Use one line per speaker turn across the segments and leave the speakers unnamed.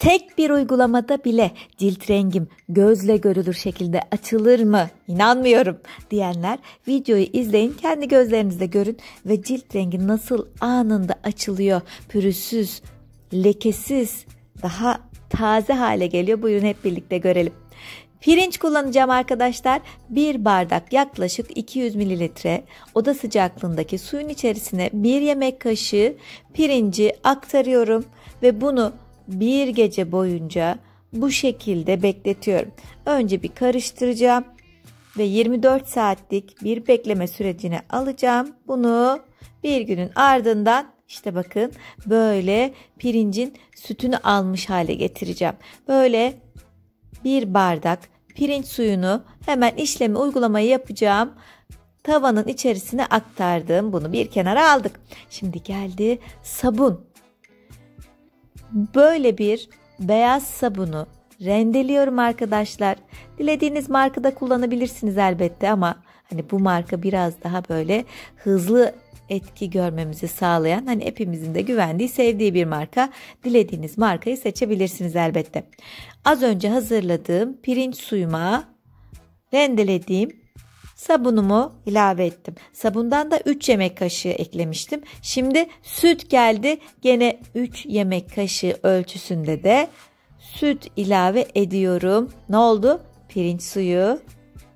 Tek bir uygulamada bile cilt rengim gözle görülür şekilde açılır mı? İnanmıyorum diyenler videoyu izleyin kendi gözlerinizle görün ve cilt rengi nasıl anında açılıyor pürüzsüz, lekesiz, daha taze hale geliyor. Buyurun hep birlikte görelim. Pirinç kullanacağım arkadaşlar. Bir bardak yaklaşık 200 mililitre oda sıcaklığındaki suyun içerisine bir yemek kaşığı pirinci aktarıyorum ve bunu bir gece boyunca bu şekilde bekletiyorum. Önce bir karıştıracağım ve 24 saatlik bir bekleme sürecine alacağım. Bunu bir günün ardından işte bakın böyle pirincin sütünü almış hale getireceğim. Böyle bir bardak pirinç suyunu hemen işlemi uygulamayı yapacağım. Tavanın içerisine aktardım. Bunu bir kenara aldık. Şimdi geldi sabun. Böyle bir beyaz sabunu rendeliyorum arkadaşlar. Dilediğiniz markada kullanabilirsiniz elbette ama hani bu marka biraz daha böyle hızlı etki görmemizi sağlayan hani hepimizin de güvendiği sevdiği bir marka. Dilediğiniz markayı seçebilirsiniz elbette. Az önce hazırladığım pirinç suyuma rendelediğim sabunumu ilave ettim. Sabundan da 3 yemek kaşığı eklemiştim. Şimdi süt geldi. Gene 3 yemek kaşığı ölçüsünde de süt ilave ediyorum. Ne oldu? Pirinç suyu,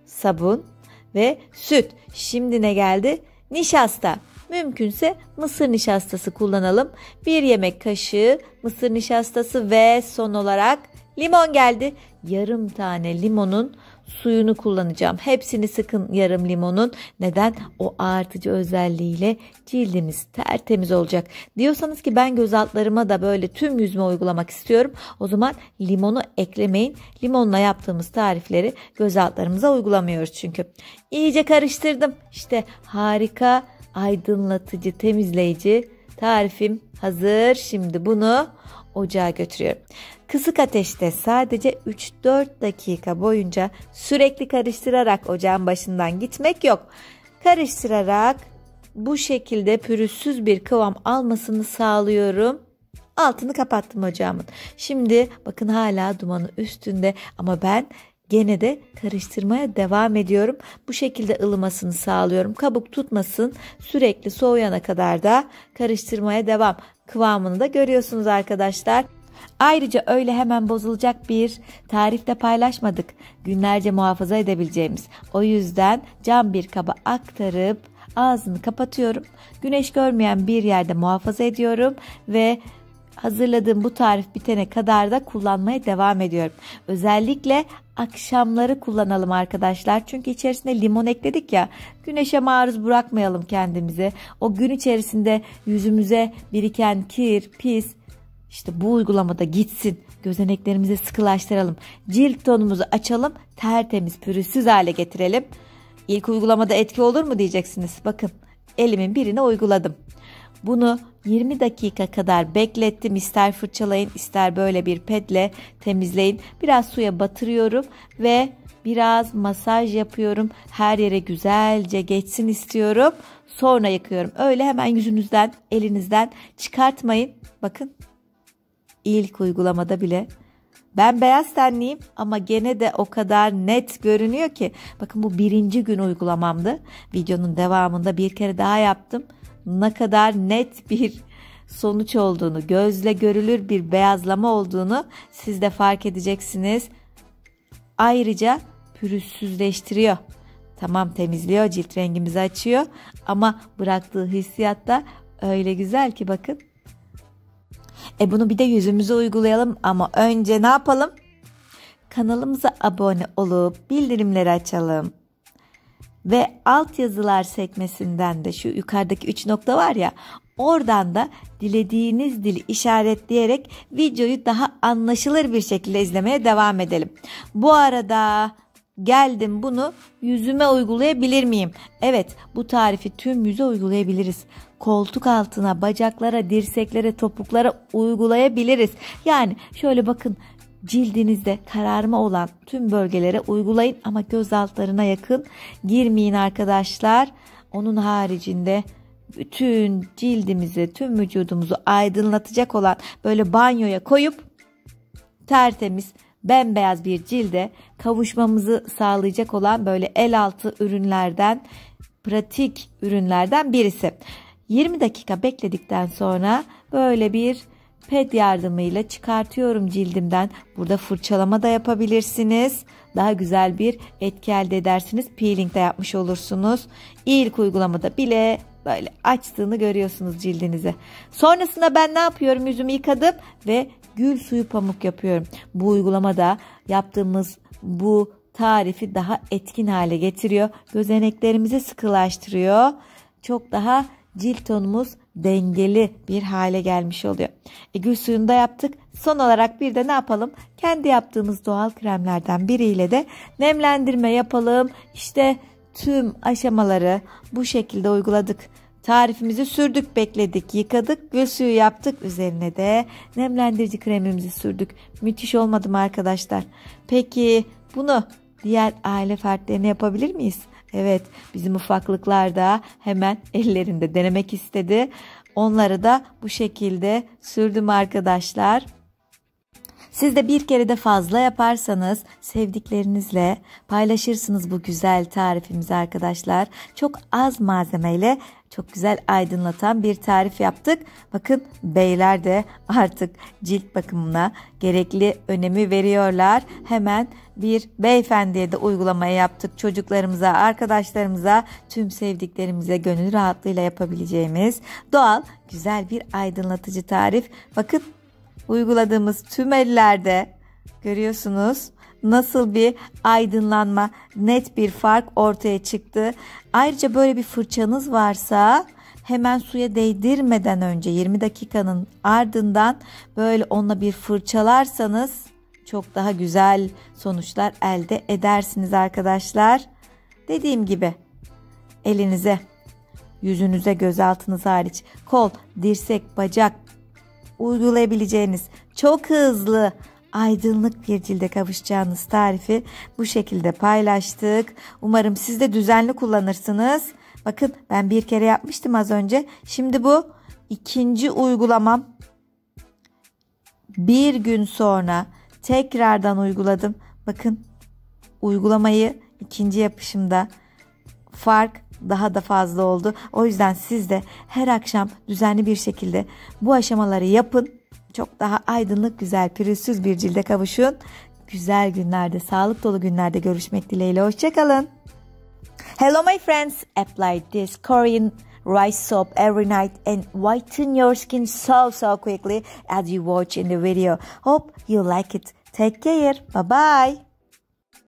sabun ve süt. Şimdi ne geldi? Nişasta. Mümkünse mısır nişastası kullanalım. Bir yemek kaşığı mısır nişastası ve son olarak limon geldi. Yarım tane limonun suyunu kullanacağım. Hepsini sıkın yarım limonun. Neden? O artıcı özelliğiyle cildiniz tertemiz olacak. Diyorsanız ki ben göz altlarıma da böyle tüm yüzüme uygulamak istiyorum. O zaman limonu eklemeyin. Limonla yaptığımız tarifleri göz altlarımıza uygulamıyoruz çünkü. İyice karıştırdım. İşte harika aydınlatıcı, temizleyici tarifim hazır. Şimdi bunu ocağa götürüyorum. Kısık ateşte sadece 3-4 dakika boyunca sürekli karıştırarak ocağın başından gitmek yok. Karıştırarak bu şekilde pürüzsüz bir kıvam almasını sağlıyorum. Altını kapattım ocağımın. Şimdi bakın hala dumanı üstünde ama ben Gene de karıştırmaya devam ediyorum. Bu şekilde ılımasını sağlıyorum. Kabuk tutmasın. Sürekli soğuyana kadar da karıştırmaya devam. Kıvamını da görüyorsunuz arkadaşlar. Ayrıca öyle hemen bozulacak bir tarifte paylaşmadık. Günlerce muhafaza edebileceğimiz. O yüzden cam bir kaba aktarıp ağzını kapatıyorum. Güneş görmeyen bir yerde muhafaza ediyorum ve hazırladığım bu tarif bitene kadar da kullanmaya devam ediyorum. Özellikle akşamları kullanalım arkadaşlar. Çünkü içerisine limon ekledik ya. Güneşe maruz bırakmayalım kendimizi. O gün içerisinde yüzümüze biriken kir, pis işte bu uygulamada gitsin. Gözeneklerimizi sıkılaştıralım. Cilt tonumuzu açalım. Tertemiz, pürüzsüz hale getirelim. İlk uygulamada etki olur mu diyeceksiniz. Bakın elimin birine uyguladım. Bunu 20 dakika kadar beklettim. İster fırçalayın ister böyle bir pedle temizleyin. Biraz suya batırıyorum ve biraz masaj yapıyorum. Her yere güzelce geçsin istiyorum. Sonra yıkıyorum. Öyle hemen yüzünüzden, elinizden çıkartmayın. Bakın ilk uygulamada bile ben beyaz tenliyim ama gene de o kadar net görünüyor ki. Bakın bu birinci gün uygulamamdı. Videonun devamında bir kere daha yaptım ne kadar net bir sonuç olduğunu, gözle görülür bir beyazlama olduğunu siz de fark edeceksiniz. Ayrıca pürüzsüzleştiriyor. Tamam temizliyor, cilt rengimizi açıyor ama bıraktığı hissiyat da öyle güzel ki bakın. E bunu bir de yüzümüze uygulayalım ama önce ne yapalım? Kanalımıza abone olup bildirimleri açalım ve alt yazılar sekmesinden de şu yukarıdaki 3 nokta var ya oradan da dilediğiniz dili işaretleyerek videoyu daha anlaşılır bir şekilde izlemeye devam edelim. Bu arada geldim bunu yüzüme uygulayabilir miyim? Evet bu tarifi tüm yüze uygulayabiliriz. Koltuk altına, bacaklara, dirseklere, topuklara uygulayabiliriz. Yani şöyle bakın cildinizde kararma olan tüm bölgelere uygulayın ama göz altlarına yakın girmeyin arkadaşlar. Onun haricinde bütün cildimizi, tüm vücudumuzu aydınlatacak olan böyle banyoya koyup tertemiz bembeyaz bir cilde kavuşmamızı sağlayacak olan böyle el altı ürünlerden pratik ürünlerden birisi. 20 dakika bekledikten sonra böyle bir ped yardımıyla çıkartıyorum cildimden. Burada fırçalama da yapabilirsiniz. Daha güzel bir etki elde edersiniz. Peeling de yapmış olursunuz. İlk uygulamada bile böyle açtığını görüyorsunuz cildinize. Sonrasında ben ne yapıyorum? Yüzümü yıkadım ve gül suyu pamuk yapıyorum. Bu uygulamada yaptığımız bu tarifi daha etkin hale getiriyor. Gözeneklerimizi sıkılaştırıyor. Çok daha cilt tonumuz dengeli bir hale gelmiş oluyor. E, gül suyunu da yaptık. Son olarak bir de ne yapalım? Kendi yaptığımız doğal kremlerden biriyle de nemlendirme yapalım. İşte tüm aşamaları bu şekilde uyguladık. Tarifimizi sürdük, bekledik, yıkadık, gül suyu yaptık. Üzerine de nemlendirici kremimizi sürdük. Müthiş olmadı mı arkadaşlar? Peki bunu diğer aile fertlerine yapabilir miyiz? Evet bizim ufaklıklar da hemen ellerinde denemek istedi. Onları da bu şekilde sürdüm arkadaşlar. Siz de bir kere de fazla yaparsanız sevdiklerinizle paylaşırsınız bu güzel tarifimizi arkadaşlar. Çok az malzemeyle çok güzel aydınlatan bir tarif yaptık. Bakın beyler de artık cilt bakımına gerekli önemi veriyorlar. Hemen bir beyefendiye de uygulamayı yaptık. Çocuklarımıza, arkadaşlarımıza, tüm sevdiklerimize gönül rahatlığıyla yapabileceğimiz doğal, güzel bir aydınlatıcı tarif. Bakın uyguladığımız tüm ellerde görüyorsunuz nasıl bir aydınlanma, net bir fark ortaya çıktı. Ayrıca böyle bir fırçanız varsa hemen suya değdirmeden önce 20 dakikanın ardından böyle onunla bir fırçalarsanız çok daha güzel sonuçlar elde edersiniz arkadaşlar. Dediğim gibi elinize, yüzünüze, gözaltınız hariç kol, dirsek, bacak uygulayabileceğiniz çok hızlı aydınlık bir cilde kavuşacağınız tarifi bu şekilde paylaştık. Umarım siz de düzenli kullanırsınız. Bakın ben bir kere yapmıştım az önce. Şimdi bu ikinci uygulamam. Bir gün sonra tekrardan uyguladım. Bakın uygulamayı ikinci yapışımda fark daha da fazla oldu. O yüzden siz de her akşam düzenli bir şekilde bu aşamaları yapın. Çok daha aydınlık, güzel, pürüzsüz bir cilde kavuşun. Güzel günlerde, sağlık dolu günlerde görüşmek dileğiyle. Hoşçakalın. Hello my friends, apply this Korean rice soap every night and whiten your skin so so quickly as you watch in the video. Hope you like it. Take care. Bye bye.